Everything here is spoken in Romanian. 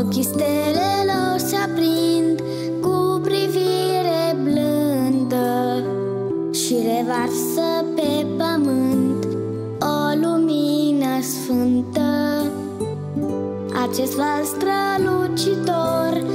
Ochii stelelor se aprind cu privire blândă Și revarsă pe pământ o lumină sfântă. Acest val strălucitor